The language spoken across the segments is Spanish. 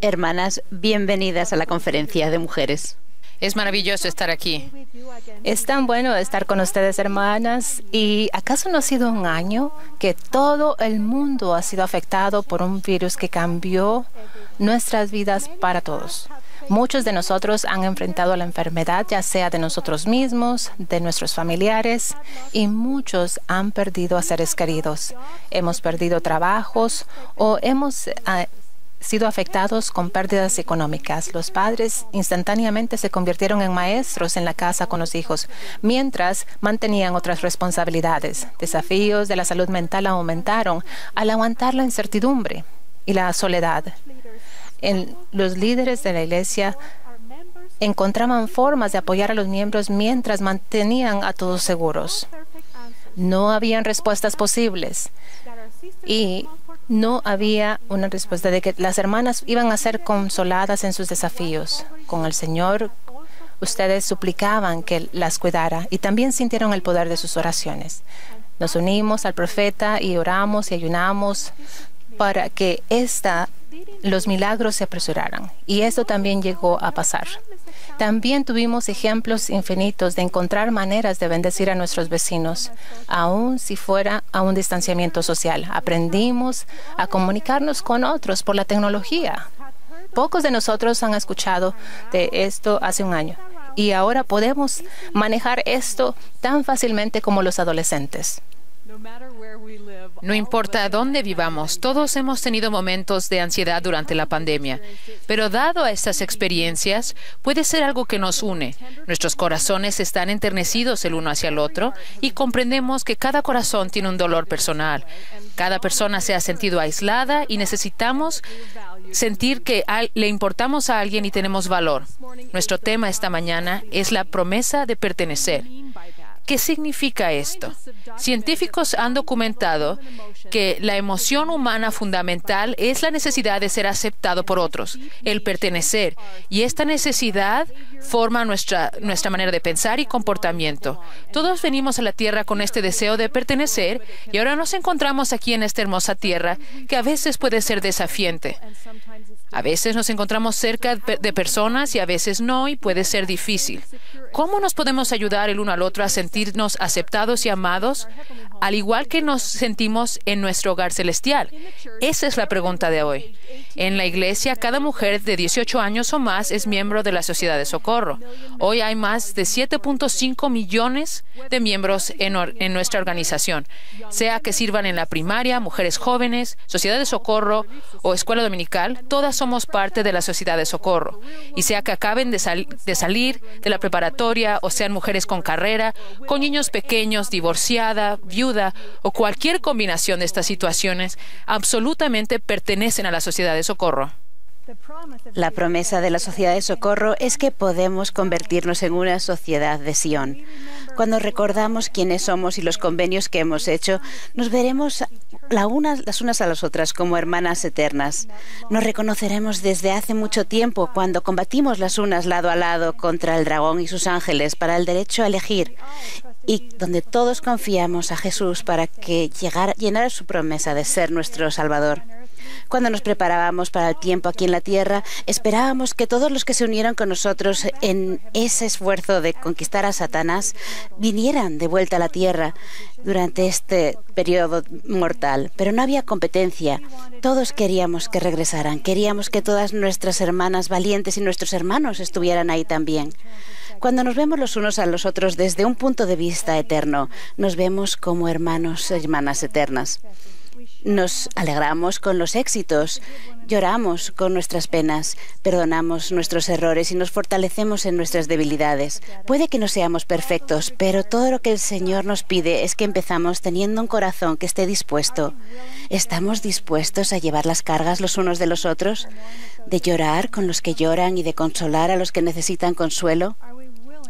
Hermanas, bienvenidas a la conferencia de mujeres. Es maravilloso estar aquí. Es tan bueno estar con ustedes, hermanas. ¿Y acaso no ha sido un año que todo el mundo ha sido afectado por un virus que cambió nuestras vidas para todos? Muchos de nosotros han enfrentado la enfermedad, ya sea de nosotros mismos, de nuestros familiares, y muchos han perdido a seres queridos. Hemos perdido trabajos o hemos ah, sido afectados con pérdidas económicas. Los padres instantáneamente se convirtieron en maestros en la casa con los hijos, mientras mantenían otras responsabilidades. Desafíos de la salud mental aumentaron al aguantar la incertidumbre y la soledad los líderes de la iglesia encontraban formas de apoyar a los miembros mientras mantenían a todos seguros. No habían respuestas posibles y no había una respuesta de que las hermanas iban a ser consoladas en sus desafíos. Con el Señor, ustedes suplicaban que las cuidara y también sintieron el poder de sus oraciones. Nos unimos al profeta y oramos y ayunamos para que esta los milagros se apresuraran. Y esto también llegó a pasar. También tuvimos ejemplos infinitos de encontrar maneras de bendecir a nuestros vecinos, aun si fuera a un distanciamiento social. Aprendimos a comunicarnos con otros por la tecnología. Pocos de nosotros han escuchado de esto hace un año y ahora podemos manejar esto tan fácilmente como los adolescentes. No importa dónde vivamos, todos hemos tenido momentos de ansiedad durante la pandemia, pero dado a estas experiencias, puede ser algo que nos une. Nuestros corazones están enternecidos el uno hacia el otro y comprendemos que cada corazón tiene un dolor personal. Cada persona se ha sentido aislada y necesitamos sentir que le importamos a alguien y tenemos valor. Nuestro tema esta mañana es la promesa de pertenecer. ¿Qué significa esto? Científicos han documentado que la emoción humana fundamental es la necesidad de ser aceptado por otros, el pertenecer, y esta necesidad forma nuestra, nuestra manera de pensar y comportamiento. Todos venimos a la Tierra con este deseo de pertenecer y ahora nos encontramos aquí en esta hermosa Tierra que a veces puede ser desafiante. A veces nos encontramos cerca de personas y a veces no y puede ser difícil. ¿Cómo nos podemos ayudar el uno al otro a sentirnos aceptados y amados, al igual que nos sentimos en nuestro hogar celestial? Esa es la pregunta de hoy. En la iglesia, cada mujer de 18 años o más es miembro de la Sociedad de Socorro. Hoy hay más de 7.5 millones de miembros en, nuestra organización, sea que sirvan en la primaria, mujeres jóvenes, Sociedad de Socorro o Escuela Dominical, todas son somos parte de la sociedad de socorro. Y sea que acaben de, de salir de la preparatoria o sean mujeres con carrera, con niños pequeños, divorciada, viuda o cualquier combinación de estas situaciones, absolutamente pertenecen a la sociedad de socorro. La promesa de la sociedad de socorro es que podemos convertirnos en una sociedad de Sion. Cuando recordamos quiénes somos y los convenios que hemos hecho, nos veremos las unas a las otras como hermanas eternas. Nos reconoceremos desde hace mucho tiempo cuando combatimos las unas lado a lado contra el dragón y sus ángeles para el derecho a elegir y donde todos confiamos a Jesús para que llenara su promesa de ser nuestro Salvador. Cuando nos preparábamos para el tiempo aquí en la tierra, esperábamos que todos los que se unieron con nosotros en ese esfuerzo de conquistar a Satanás vinieran de vuelta a la tierra durante este periodo mortal. Pero no había competencia. Todos queríamos que regresaran. Queríamos que todas nuestras hermanas valientes y nuestros hermanos estuvieran ahí también. Cuando nos vemos los unos a los otros desde un punto de vista eterno, nos vemos como hermanos, hermanas eternas. Nos alegramos con los éxitos, lloramos con nuestras penas, perdonamos nuestros errores y nos fortalecemos en nuestras debilidades. Puede que no seamos perfectos, pero todo lo que el Señor nos pide es que empezamos teniendo un corazón que esté dispuesto. ¿Estamos dispuestos a llevar las cargas los unos de los otros? ¿De llorar con los que lloran y de consolar a los que necesitan consuelo?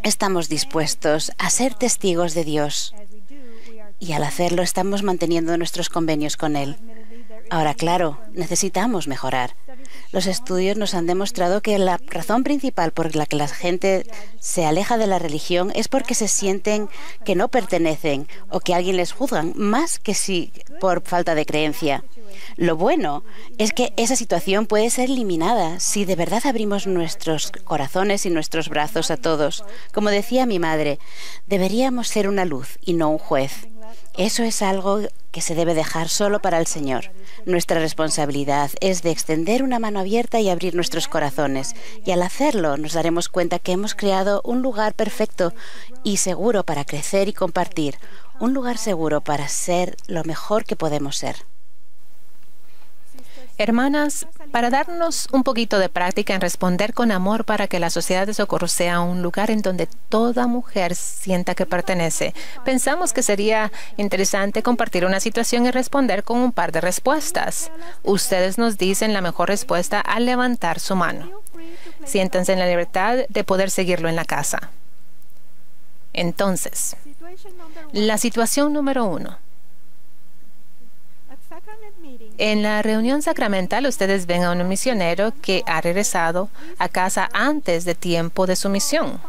¿Estamos dispuestos a ser testigos de Dios? Y al hacerlo estamos manteniendo nuestros convenios con Él. Ahora, claro, necesitamos mejorar. Los estudios nos han demostrado que la razón principal por la que la gente se aleja de la religión es porque se sienten que no pertenecen o que alguien les juzgan, más que si por falta de creencia. Lo bueno es que esa situación puede ser eliminada si de verdad abrimos nuestros corazones y nuestros brazos a todos. Como decía mi madre, deberíamos ser una luz y no un juez. Eso es algo que se debe dejar solo para el Señor. Nuestra responsabilidad es de extender una mano abierta y abrir nuestros corazones. Y al hacerlo nos daremos cuenta que hemos creado un lugar perfecto y seguro para crecer y compartir. Un lugar seguro para ser lo mejor que podemos ser. Hermanas, para darnos un poquito de práctica en responder con amor para que la sociedad de socorro sea un lugar en donde toda mujer sienta que pertenece, pensamos que sería interesante compartir una situación y responder con un par de respuestas. Ustedes nos dicen la mejor respuesta al levantar su mano. Siéntense en la libertad de poder seguirlo en la casa. Entonces, la situación número uno. En la reunión sacramental ustedes ven a un misionero que ha regresado a casa antes de tiempo de su misión.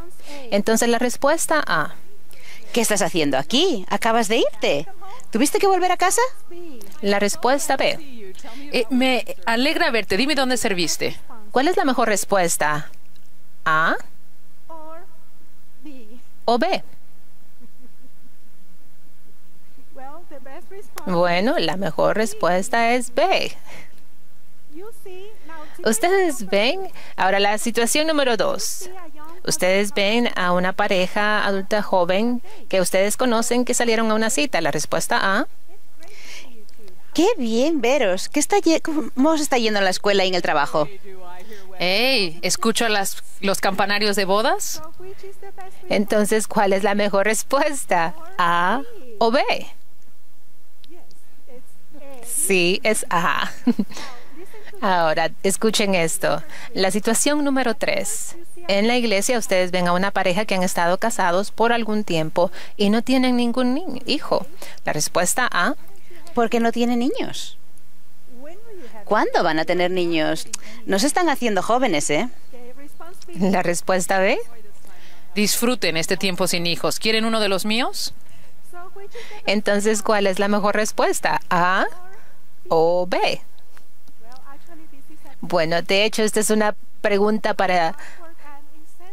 Entonces la respuesta A. ¿Qué estás haciendo aquí? Acabas de irte. ¿Tuviste que volver a casa? La respuesta B. Eh, me alegra verte. Dime dónde serviste. ¿Cuál es la mejor respuesta? ¿A o B? Bueno, la mejor respuesta es B. Ustedes ven, ahora la situación número dos. Ustedes ven a una pareja adulta joven que ustedes conocen que salieron a una cita. La respuesta A. Qué bien veros. ¿Qué está ¿Cómo se está yendo en la escuela y en el trabajo? Hey, ¿escucho las, los campanarios de bodas? Entonces, ¿cuál es la mejor respuesta? ¿A o B? Sí, es A. Ahora, escuchen esto. La situación número tres. En la iglesia ustedes ven a una pareja que han estado casados por algún tiempo y no tienen ningún hijo. La respuesta A. Porque no tienen niños. ¿Cuándo van a tener niños? No se están haciendo jóvenes, ¿eh? La respuesta B. Disfruten este tiempo sin hijos. ¿Quieren uno de los míos? Entonces, ¿cuál es la mejor respuesta? A o B? Bueno, de hecho, esta es una pregunta para...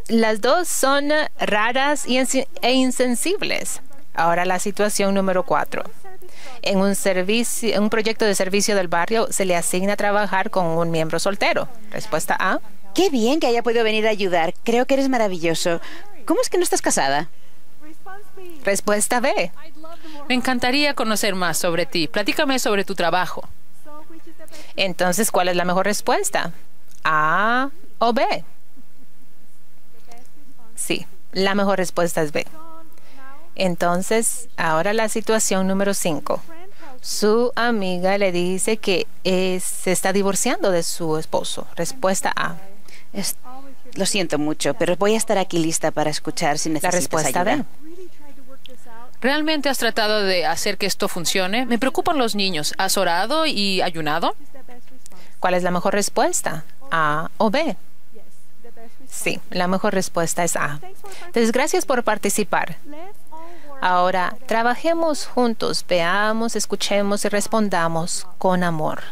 Las dos son raras e insensibles. Ahora la situación número cuatro. En un, servicio, un proyecto de servicio del barrio se le asigna trabajar con un miembro soltero. Respuesta A. Qué bien que haya podido venir a ayudar. Creo que eres maravilloso. ¿Cómo es que no estás casada? Respuesta B. Me encantaría conocer más sobre ti. Platícame sobre tu trabajo. Entonces, ¿cuál es la mejor respuesta? ¿A o B? Sí, la mejor respuesta es B. Entonces, ahora la situación número 5. Su amiga le dice que se está divorciando de su esposo. Respuesta A. lo siento mucho, pero voy a estar aquí lista para escuchar si necesitas La respuesta ayuda. B. ¿Realmente has tratado de hacer que esto funcione? Me preocupan los niños. ¿Has orado y ayunado? ¿Cuál es la mejor respuesta? ¿A o B? Sí, la mejor respuesta es A. Entonces, gracias por participar. Ahora, trabajemos juntos, veamos, escuchemos y respondamos con amor.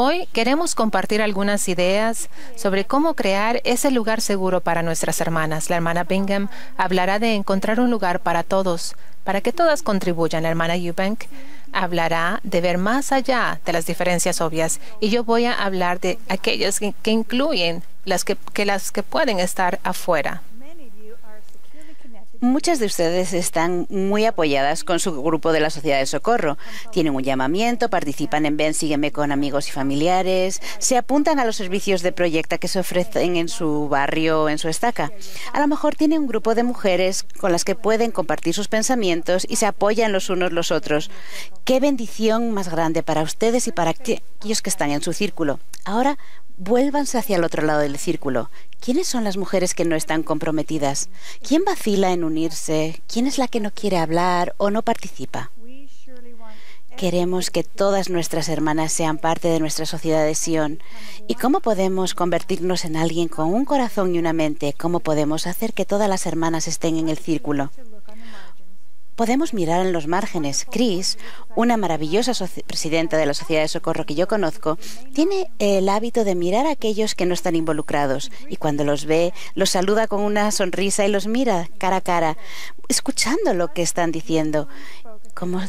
Hoy queremos compartir algunas ideas sobre cómo crear ese lugar seguro para nuestras hermanas. La hermana Bingham hablará de encontrar un lugar para todos, para que todas contribuyan. La hermana Eubank hablará de ver más allá de las diferencias obvias y yo voy a hablar de aquellas que, incluyen las que, las que pueden estar afuera. Muchas de ustedes están muy apoyadas con su grupo de la Sociedad de Socorro. Tienen un llamamiento, participan en Ven, sígueme con amigos y familiares, se apuntan a los servicios de proyecta que se ofrecen en su barrio o en su estaca. A lo mejor tienen un grupo de mujeres con las que pueden compartir sus pensamientos y se apoyan los unos los otros. Qué bendición más grande para ustedes y para aquellos que están en su círculo. Ahora vuélvanse hacia el otro lado del círculo. ¿Quiénes son las mujeres que no están comprometidas? ¿Quién vacila en unirse? ¿Quién es la que no quiere hablar o no participa? Queremos que todas nuestras hermanas sean parte de nuestra sociedad de Sion. ¿Y cómo podemos convertirnos en alguien con un corazón y una mente? ¿Cómo podemos hacer que todas las hermanas estén en el círculo? Podemos mirar en los márgenes. Chris, una maravillosa presidenta de la Sociedad de Socorro que yo conozco, tiene el hábito de mirar a aquellos que no están involucrados y cuando los ve, los saluda con una sonrisa y los mira cara a cara, escuchando lo que están diciendo. Como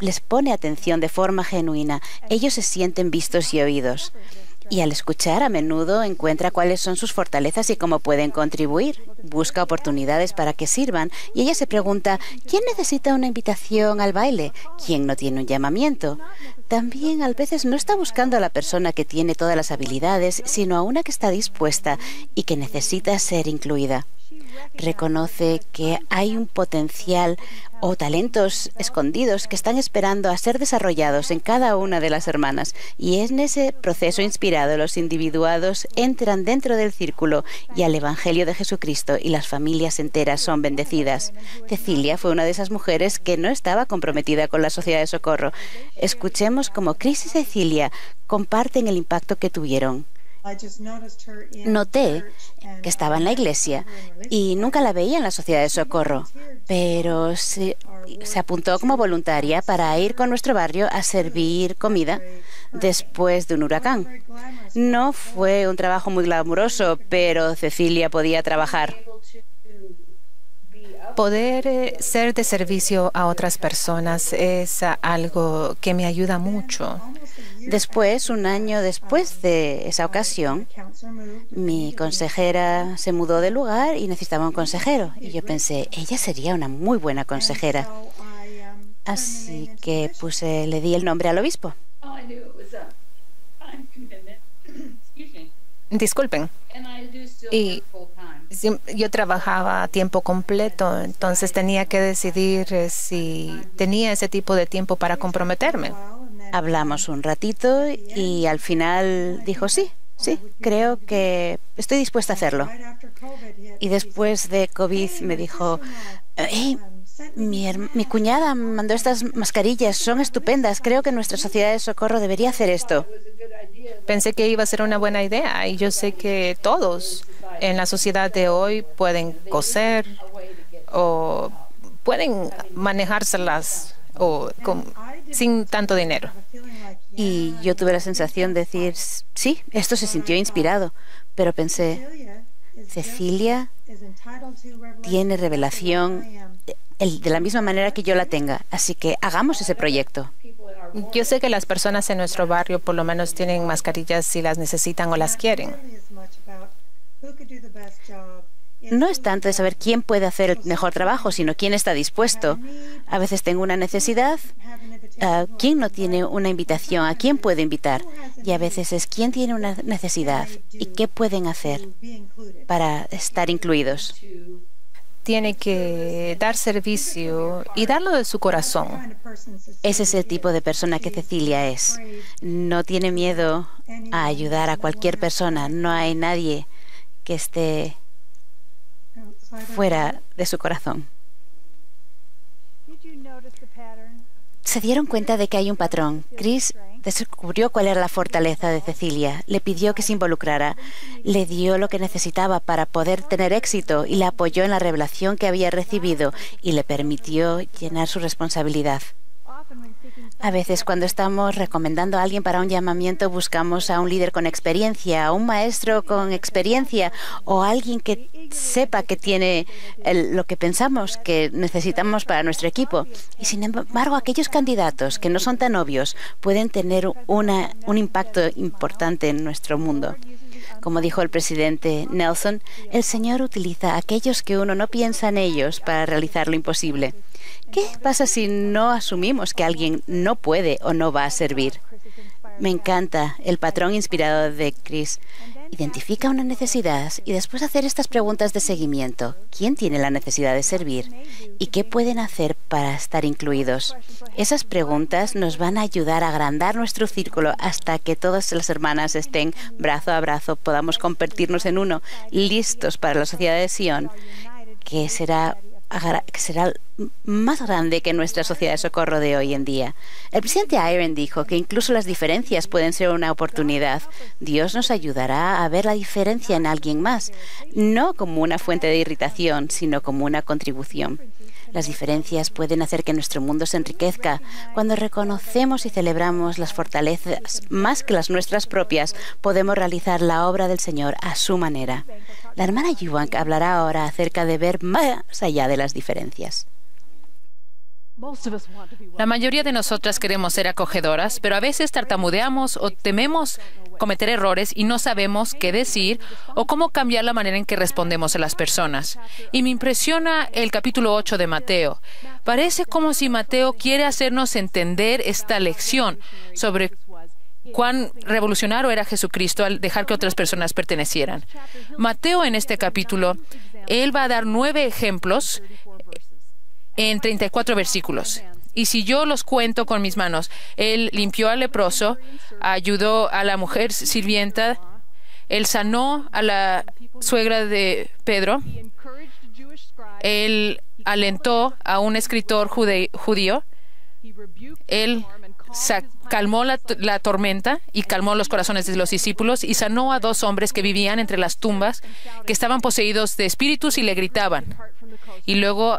les pone atención de forma genuina, ellos se sienten vistos y oídos y al escuchar a menudo encuentra cuáles son sus fortalezas y cómo pueden contribuir. Busca oportunidades para que sirvan y ella se pregunta, ¿quién necesita una invitación al baile? ¿Quién no tiene un llamamiento? También a veces no está buscando a la persona que tiene todas las habilidades, sino a una que está dispuesta y que necesita ser incluida reconoce que hay un potencial o talentos escondidos que están esperando a ser desarrollados en cada una de las hermanas. Y en ese proceso inspirado los individuados entran dentro del círculo y al Evangelio de Jesucristo y las familias enteras son bendecidas. Cecilia fue una de esas mujeres que no estaba comprometida con la sociedad de socorro. Escuchemos cómo Cris y Cecilia comparten el impacto que tuvieron. Noté que estaba en la iglesia y nunca la veía en la sociedad de socorro, pero se, se, apuntó como voluntaria para ir con nuestro barrio a servir comida después de un huracán. No fue un trabajo muy glamuroso, pero Cecilia podía trabajar. Poder eh, ser de servicio a otras personas es algo que me ayuda mucho. Después, un año después de esa ocasión, mi consejera se mudó de lugar y necesitaba un consejero. Y yo pensé, ella sería una muy buena consejera. Así que puse, le di el nombre al obispo. Disculpen. Y yo trabajaba a tiempo completo, entonces tenía que decidir eh, si tenía ese tipo de tiempo para comprometerme. Hablamos un ratito y al final dijo sí, sí, creo que estoy dispuesta a hacerlo. Y después de COVID me dijo, mi, mi, cuñada mandó estas mascarillas, son estupendas. Creo que nuestra sociedad de socorro debería hacer esto. Pensé que iba a ser una buena idea y yo sé que todos en la sociedad de hoy pueden coser o pueden manejárselas o sin tanto dinero. Y yo tuve la sensación de decir, sí, esto se sintió inspirado, pero pensé, Cecilia tiene revelación de la misma manera que yo la tenga, así que hagamos ese proyecto. Yo sé que las personas en nuestro barrio por lo menos tienen mascarillas si las necesitan o las quieren no es tanto de saber quién puede hacer el mejor trabajo, sino quién está dispuesto. A veces tengo una necesidad, ah, quién no tiene una invitación, a quién puede invitar. Y a veces es quién tiene una necesidad y qué pueden hacer para estar incluidos. Tiene que dar servicio y darlo de su corazón. Ese es el tipo de persona que Cecilia es. No tiene miedo a ayudar a cualquier persona. No hay nadie que esté fuera de su corazón. Se dieron cuenta de que hay un patrón. Chris descubrió cuál era la fortaleza de Cecilia, le pidió que se involucrara, le dio lo que necesitaba para poder tener éxito y la apoyó en la revelación que había recibido y le permitió llenar su responsabilidad. A veces cuando estamos recomendando a alguien para un llamamiento buscamos a un líder con experiencia, a un maestro con experiencia o a alguien que sepa que tiene lo que pensamos que necesitamos para nuestro equipo. Y sin embargo, aquellos candidatos que no son tan obvios pueden tener una, un impacto importante en nuestro mundo. Como dijo el presidente Nelson, el Señor utiliza a aquellos que uno no piensa en ellos para realizar lo imposible. ¿Qué pasa si no asumimos que alguien no puede o no va a servir? Me encanta el patrón inspirado de Chris. Identifica una necesidad y después hacer estas preguntas de seguimiento. ¿Quién tiene la necesidad de servir? ¿Y qué pueden hacer para estar incluidos? Esas preguntas nos van a ayudar a agrandar nuestro círculo hasta que todas las hermanas estén brazo a brazo, podamos convertirnos en uno, listos para la sociedad de Sion, que será que será más grande que nuestra sociedad de socorro de hoy en día. El presidente Iron dijo que incluso las diferencias pueden ser una oportunidad. Dios nos ayudará a ver la diferencia en alguien más, no como una fuente de irritación, sino como una contribución. Las diferencias pueden hacer que nuestro mundo se enriquezca. Cuando reconocemos y celebramos las fortalezas más que las nuestras propias, podemos realizar la obra del Señor a su manera. La hermana Yuang hablará ahora acerca de ver más allá de las diferencias. La mayoría de nosotras queremos ser acogedoras, pero a veces tartamudeamos o tememos cometer errores y no sabemos qué decir o cómo cambiar la manera en que respondemos a las personas. Y me impresiona el capítulo 8 de Mateo. Parece como si Mateo quiere hacernos entender esta lección sobre cuán revolucionario era Jesucristo al dejar que otras personas pertenecieran. Mateo en este capítulo, él va a dar nueve ejemplos en 34 versículos. Y si yo los cuento con mis manos, él limpió al leproso, ayudó a la mujer sirvienta, él sanó a la suegra de Pedro, él alentó a un escritor judío, él calmó la, la, tormenta y calmó los corazones de los discípulos y sanó a dos hombres que vivían entre las tumbas, que estaban poseídos de espíritus y le gritaban. Y luego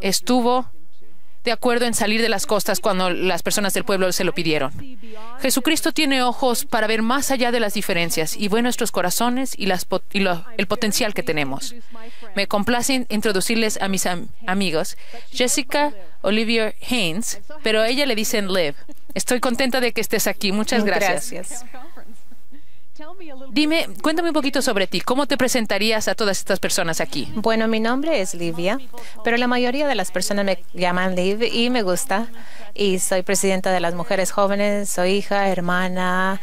estuvo de acuerdo en salir de las costas cuando las personas del pueblo se lo pidieron. Jesucristo tiene ojos para ver más allá de las diferencias y ve nuestros corazones y, el potencial que tenemos. Me complace introducirles a mis amigos, Jessica Olivia Haynes, pero a ella le dicen Liv. Estoy contenta de que estés aquí. Muchas gracias. gracias. Dime, cuéntame un poquito sobre ti. ¿Cómo te presentarías a todas estas personas aquí? Bueno, mi nombre es Livia, pero la mayoría de las personas me llaman Liv y me gusta. Y soy presidenta de las mujeres jóvenes, soy hija, hermana,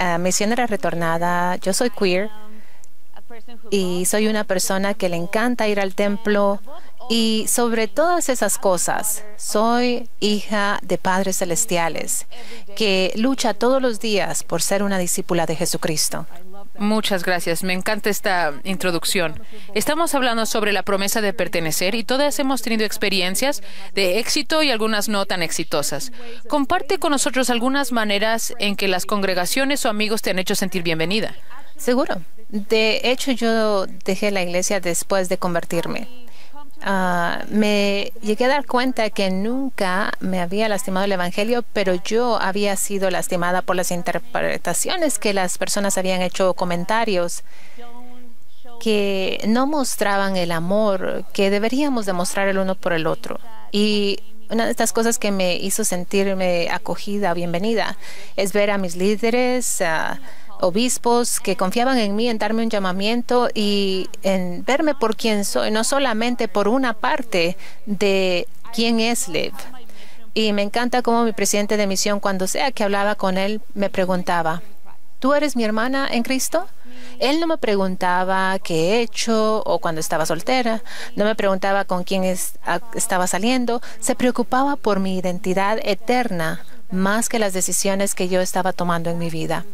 uh, misionera retornada. Yo soy queer y soy una persona que le encanta ir al templo y sobre todas esas cosas, soy hija de padres celestiales que lucha todos los días por ser una discípula de Jesucristo. Muchas gracias. Me encanta esta introducción. Estamos hablando sobre la promesa de pertenecer y todas hemos tenido experiencias de éxito y algunas no tan exitosas. Comparte con nosotros algunas maneras en que las congregaciones o amigos te han hecho sentir bienvenida. Seguro. De hecho, yo dejé la iglesia después de convertirme. Ah, me llegué a dar cuenta que nunca me había lastimado el Evangelio, pero yo había sido lastimada por las interpretaciones que las personas habían hecho comentarios que no mostraban el amor que deberíamos demostrar el uno por el otro. Y una de estas cosas que me hizo sentirme acogida, bienvenida, es ver a mis líderes, obispos que confiaban en mí en darme un llamamiento y en verme por quien soy, no solamente por una parte de quién es Liv. Y me encanta cómo mi presidente de misión, cuando sea que hablaba con él, me preguntaba, ¿tú eres mi hermana en Cristo? Él no me preguntaba qué he hecho o cuando estaba soltera, no me preguntaba con quién estaba saliendo, se preocupaba por mi identidad eterna más que las decisiones que yo estaba tomando en mi vida.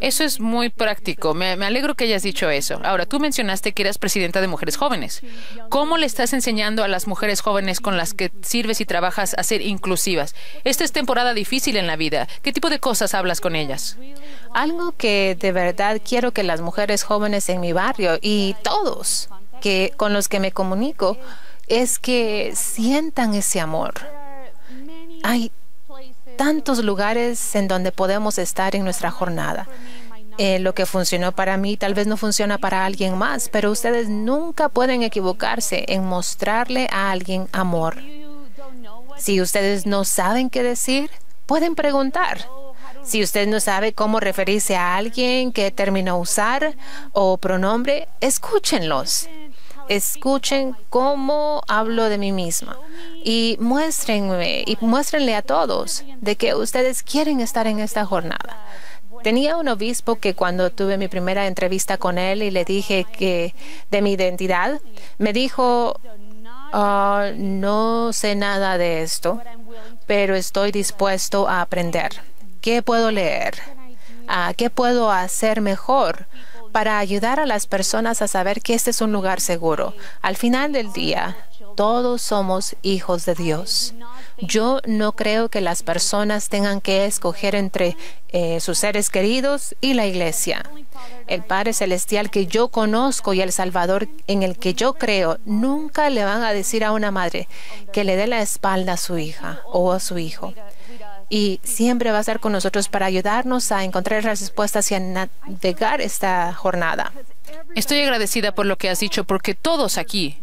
Eso es muy práctico. Me, alegro que hayas dicho eso. Ahora, tú mencionaste que eras presidenta de mujeres jóvenes. ¿Cómo le estás enseñando a las mujeres jóvenes con las que sirves y trabajas a ser inclusivas? Esta es temporada difícil en la vida. ¿Qué tipo de cosas hablas con ellas? Algo que de verdad quiero que las mujeres jóvenes en mi barrio y todos que con los que me comunico es que sientan ese amor. Hay tantos lugares en donde podemos estar en nuestra jornada. Eh, lo que funcionó para mí tal vez no funciona para alguien más, pero ustedes nunca pueden equivocarse en mostrarle a alguien amor. Si ustedes no saben qué decir, pueden preguntar. Si usted no sabe cómo referirse a alguien, qué término usar o pronombre, escúchenlos escuchen cómo hablo de mí misma y muéstrenme y muéstrenle a todos de que ustedes quieren estar en esta jornada. Tenía un obispo que cuando tuve mi primera entrevista con él y le dije que de mi identidad, me dijo, ah, no sé nada de esto, pero estoy dispuesto a aprender. ¿Qué puedo leer? Ah, ¿Qué puedo hacer mejor? Para ayudar a las personas a saber que este es un lugar seguro. Al final del día, todos somos hijos de Dios. Yo no creo que las personas tengan que escoger entre eh, sus seres queridos y la iglesia. El Padre Celestial que yo conozco y el Salvador en el que yo creo, nunca le van a decir a una madre que le dé la espalda a su hija o a su hijo y siempre va a estar con nosotros para ayudarnos a encontrar las respuestas y a navegar esta jornada. Estoy agradecida por lo que has dicho porque todos aquí,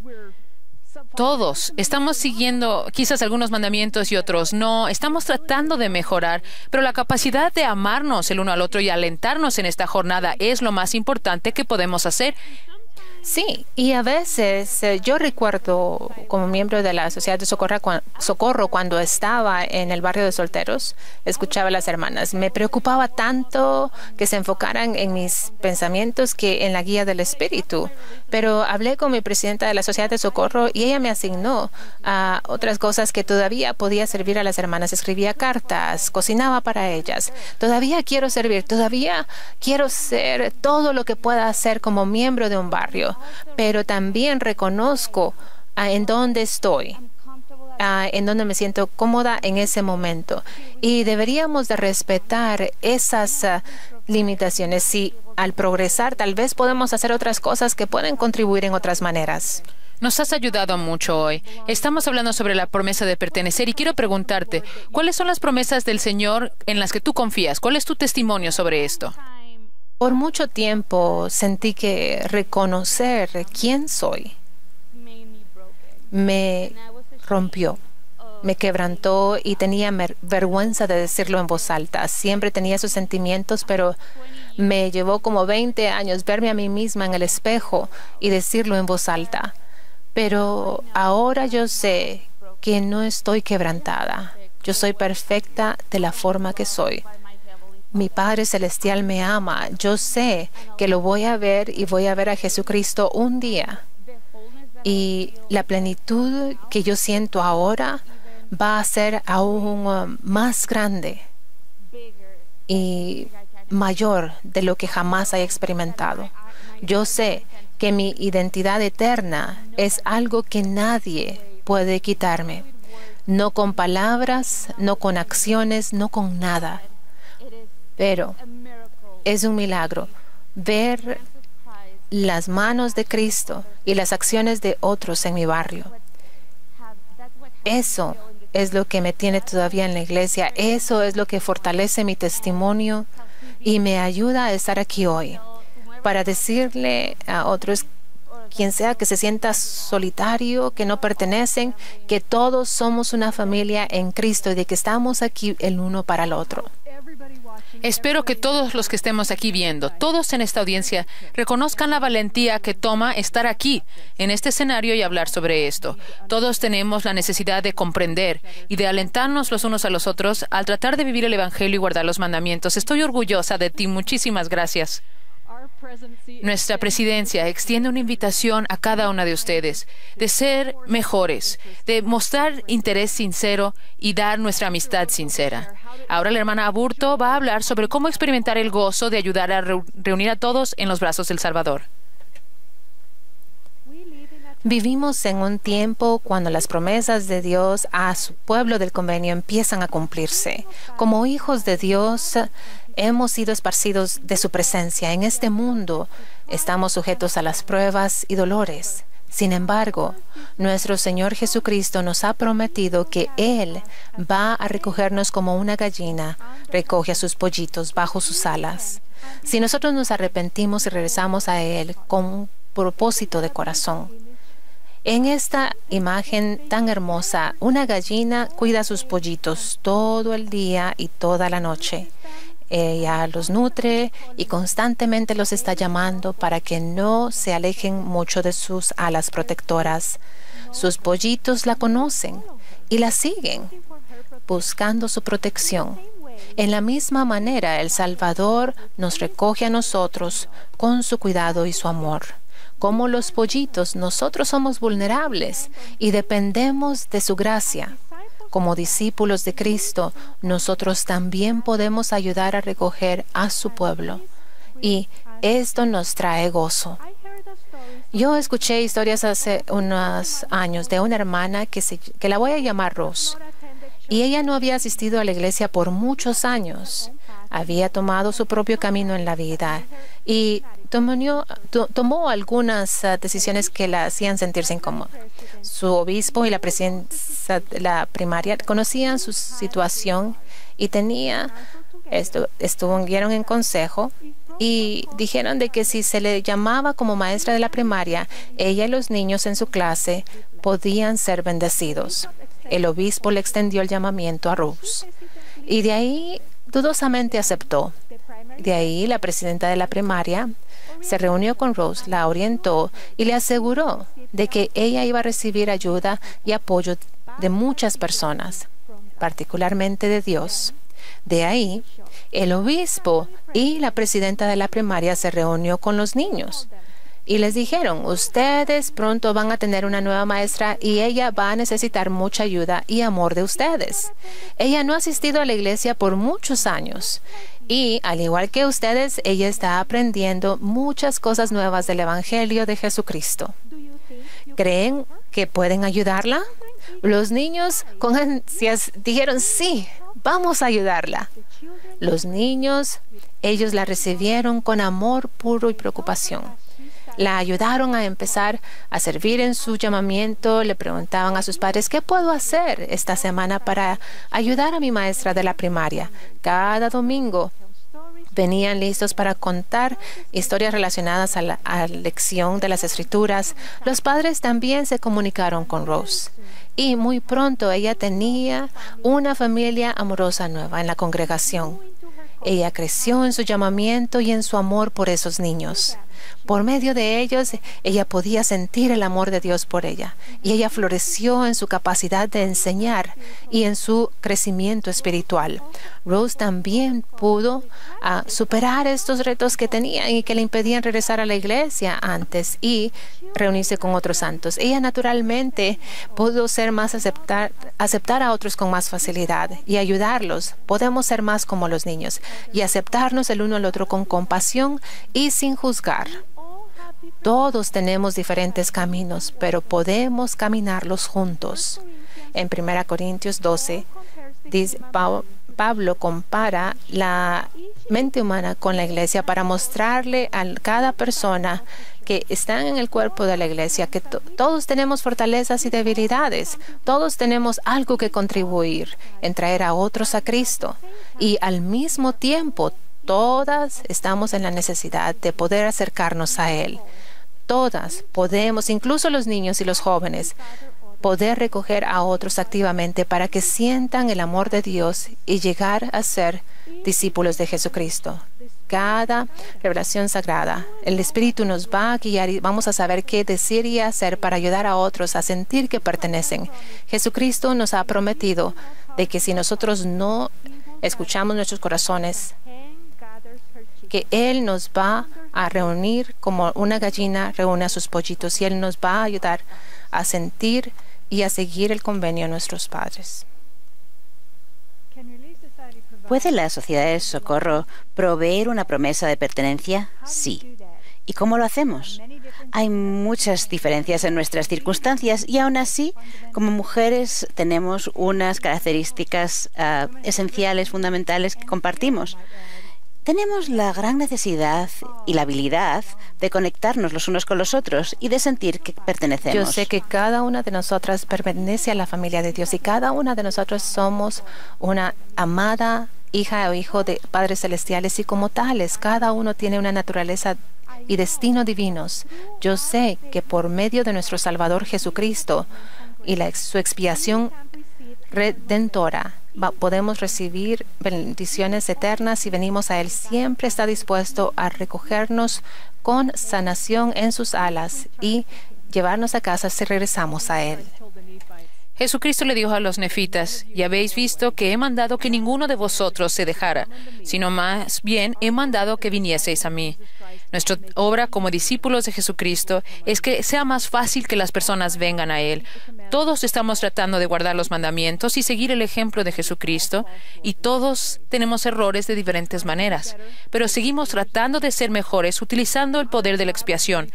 todos estamos siguiendo quizás algunos mandamientos y otros no, estamos tratando de mejorar, pero la capacidad de amarnos el uno al otro y alentarnos en esta jornada es lo más importante que podemos hacer Sí, y a veces eh, yo recuerdo como miembro de la Sociedad de Socorro, cuando estaba en el barrio de solteros, escuchaba a las hermanas. Me preocupaba tanto que se enfocaran en mis pensamientos que en la guía del espíritu. Pero hablé con mi presidenta de la Sociedad de Socorro y ella me asignó a otras cosas que todavía podía servir a las hermanas. Escribía cartas, cocinaba para ellas. Todavía quiero servir, todavía quiero ser todo lo que pueda hacer como miembro de un barrio pero también reconozco ah, en dónde estoy. Ah, en dónde me siento cómoda en ese momento. Y deberíamos de respetar esas ah, limitaciones. Si al progresar tal vez podemos hacer otras cosas que pueden contribuir en otras maneras. Nos has ayudado mucho hoy. Estamos hablando sobre la promesa de pertenecer y quiero preguntarte, ¿cuáles son las promesas del Señor en las que tú confías? ¿Cuál es tu testimonio sobre esto? Por mucho tiempo sentí que reconocer quién soy me rompió, me quebrantó y tenía vergüenza de decirlo en voz alta. Siempre tenía esos sentimientos, pero me llevó como 20 años verme a mí misma en el espejo y decirlo en voz alta. Pero ahora yo sé que no estoy quebrantada. Yo soy perfecta de la forma que soy mi Padre Celestial me ama. Yo sé que lo voy a ver y voy a ver a Jesucristo un día. Y la plenitud que yo siento ahora va a ser aún um, más grande y mayor de lo que jamás he experimentado. Yo sé que mi identidad eterna es algo que nadie puede quitarme. No con palabras, no con acciones, no con nada. Pero es un milagro ver las manos de Cristo y las acciones de otros en mi barrio. Eso es lo que me tiene todavía en la iglesia. Eso es lo que fortalece mi testimonio y me ayuda a estar aquí hoy para decirle a otros, quien sea que se sienta solitario, que no pertenecen, que todos somos una familia en Cristo y de que estamos aquí el uno para el otro. Espero que todos los que estemos aquí viendo, todos en esta audiencia, reconozcan la valentía que toma estar aquí, en este escenario y hablar sobre esto. Todos tenemos la necesidad de comprender y de alentarnos los unos a los otros al tratar de vivir el Evangelio y guardar los mandamientos. Estoy orgullosa de ti. Muchísimas gracias. Nuestra presidencia extiende una invitación a cada una de ustedes de ser mejores, de mostrar interés sincero y dar nuestra amistad sincera. Ahora la hermana Aburto va a hablar sobre cómo experimentar el gozo de ayudar a reunir a todos en los brazos del Salvador. Vivimos en un tiempo cuando las promesas de Dios a su pueblo del convenio empiezan a cumplirse. Como hijos de Dios, hemos sido esparcidos de su presencia. En este mundo estamos sujetos a las pruebas y dolores. Sin embargo, nuestro Señor Jesucristo nos ha prometido que Él va a recogernos como una gallina recoge a sus pollitos bajo sus alas. Si nosotros nos arrepentimos y regresamos a Él con un propósito de corazón. En esta imagen tan hermosa, una gallina cuida a sus pollitos todo el día y toda la noche. Ella los nutre y constantemente los está llamando para que no se alejen mucho de sus alas protectoras. Sus pollitos la conocen y la siguen, buscando su protección. En la misma manera, el Salvador nos recoge a nosotros con su cuidado y su amor. Como los pollitos, nosotros somos vulnerables y dependemos de su gracia. Como discípulos de Cristo, nosotros también podemos ayudar a recoger a su pueblo. Y Esto nos trae gozo. Yo escuché historias hace unos años de una hermana que, se, que la voy a llamar Rose. Y ella no había asistido a la iglesia por muchos años. Había tomado su propio camino en la vida y tomó, algunas ah, decisiones que la hacían sentirse incómoda. Su obispo y la presidenta la primaria conocían su situación y tenía estuvieron en consejo y dijeron de que si se le llamaba como maestra de la primaria, ella y los niños en su clase podían ser bendecidos. El obispo le extendió el llamamiento a Rose y de ahí dudosamente aceptó. De ahí la presidenta de la primaria se reunió con Rose, la orientó y le aseguró de que ella iba a recibir ayuda y apoyo de muchas personas, particularmente de Dios. De ahí, el obispo y la presidenta de la primaria se reunió con los niños y les dijeron, ustedes pronto van a tener una nueva maestra y ella va a necesitar mucha ayuda y amor de ustedes. Ella no ha asistido a la iglesia por muchos años y, al igual que ustedes, ella está aprendiendo muchas cosas nuevas del Evangelio de Jesucristo. ¿Creen que pueden ayudarla? Los niños con ansias dijeron, sí, vamos a ayudarla. Los niños, ellos la recibieron con amor puro y preocupación. La ayudaron a empezar a servir en su llamamiento, le preguntaban a sus padres, ¿qué puedo hacer esta semana para ayudar a mi maestra de la primaria? Cada domingo venían listos para contar historias relacionadas a la, lección de las escrituras. Los padres también se comunicaron con Rose. Y muy pronto ella tenía una familia amorosa nueva en la congregación. Ella creció en su llamamiento y en su amor por esos niños. Por medio de ellos, ella podía sentir el amor de Dios por ella y ella floreció en su capacidad de enseñar y en su crecimiento espiritual. Rose también pudo ah, superar estos retos que tenía y que le impedían regresar a la iglesia antes y reunirse con otros santos. Ella naturalmente pudo ser más aceptar, aceptar a otros con más facilidad y ayudarlos. Podemos ser más como los niños y aceptarnos el uno al otro con compasión y sin juzgar. Todos tenemos diferentes caminos, pero podemos caminarlos juntos. En 1 Corintios 12, dice, Pablo compara la mente humana con la iglesia para mostrarle a cada persona que están en el cuerpo de la iglesia que todos tenemos fortalezas y debilidades, todos tenemos algo que contribuir en traer a otros a Cristo y al mismo tiempo todas estamos en la necesidad de poder acercarnos a Él. Todas podemos, incluso los niños y los jóvenes, poder recoger a otros activamente para que sientan el amor de Dios y llegar a ser discípulos de Jesucristo. Cada revelación sagrada, el Espíritu nos va a guiar y vamos a saber qué decir y hacer para ayudar a otros a sentir que pertenecen. Jesucristo nos ha prometido de que si nosotros no escuchamos nuestros corazones, que Él nos va a reunir como una gallina reúne a sus pollitos y Él nos va a ayudar a sentir y a seguir el convenio de nuestros padres. ¿Puede la sociedad de socorro proveer una promesa de pertenencia? Sí. ¿Y cómo lo hacemos? Hay muchas diferencias en nuestras circunstancias y aún así, como mujeres, tenemos unas características ah, esenciales, fundamentales que compartimos. Tenemos la gran necesidad y la habilidad de conectarnos los unos con los otros y de sentir que pertenecemos. Yo sé que cada una de nosotras pertenece a la familia de Dios y cada una de nosotros somos una amada hija o hijo de padres celestiales y como tales, cada uno tiene una naturaleza y destino divinos. Yo sé que por medio de nuestro Salvador Jesucristo y la, su expiación redentora, podemos recibir bendiciones eternas y venimos a Él. Siempre está dispuesto a recogernos con sanación en sus alas y llevarnos a casa si regresamos a Él. Jesucristo le dijo a los nefitas, y habéis visto que he mandado que ninguno de vosotros se dejara, sino más bien he mandado que vinieseis a mí. Nuestra obra como discípulos de Jesucristo es que sea más fácil que las personas vengan a Él. Todos estamos tratando de guardar los mandamientos y seguir el ejemplo de Jesucristo, y todos tenemos errores de diferentes maneras, pero seguimos tratando de ser mejores utilizando el poder de la expiación.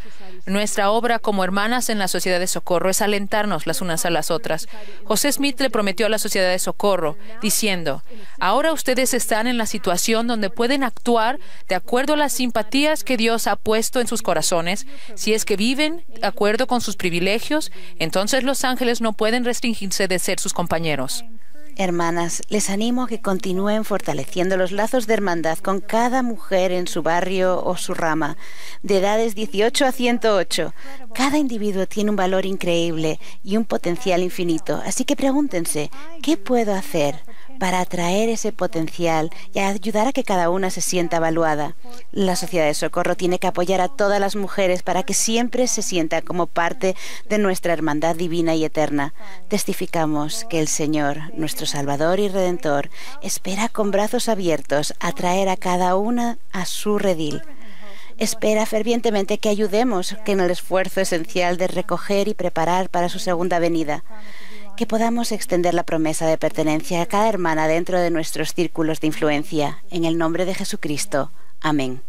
Nuestra obra como hermanas en la sociedad de socorro es alentarnos las unas a las otras. José Smith le prometió a la sociedad de socorro, diciendo, ahora ustedes están en la situación donde pueden actuar de acuerdo a las simpatías que Dios ha puesto en sus corazones. Si es que viven de acuerdo con sus privilegios, entonces los ángeles no pueden restringirse de ser sus compañeros. Hermanas, les animo a que continúen fortaleciendo los lazos de hermandad con cada mujer en su barrio o su rama, de edades 18 a 108. Cada individuo tiene un valor increíble y un potencial infinito, así que pregúntense, ¿qué puedo hacer para atraer ese potencial y ayudar a que cada una se sienta evaluada. La Sociedad de Socorro tiene que apoyar a todas las mujeres para que siempre se sientan como parte de nuestra hermandad divina y eterna. Testificamos que el Señor, nuestro Salvador y Redentor, espera con brazos abiertos a traer a cada una a su redil espera fervientemente que ayudemos en el esfuerzo esencial de recoger y preparar para su segunda venida que podamos extender la promesa de pertenencia a cada hermana dentro de nuestros círculos de influencia. En el nombre de Jesucristo. Amén.